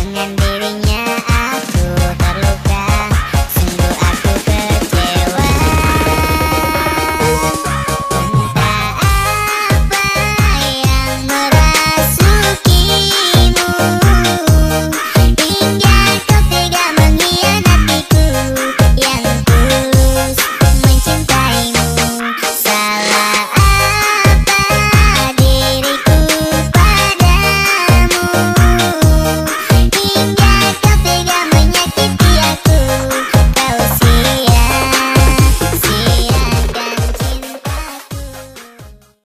dengan dirinya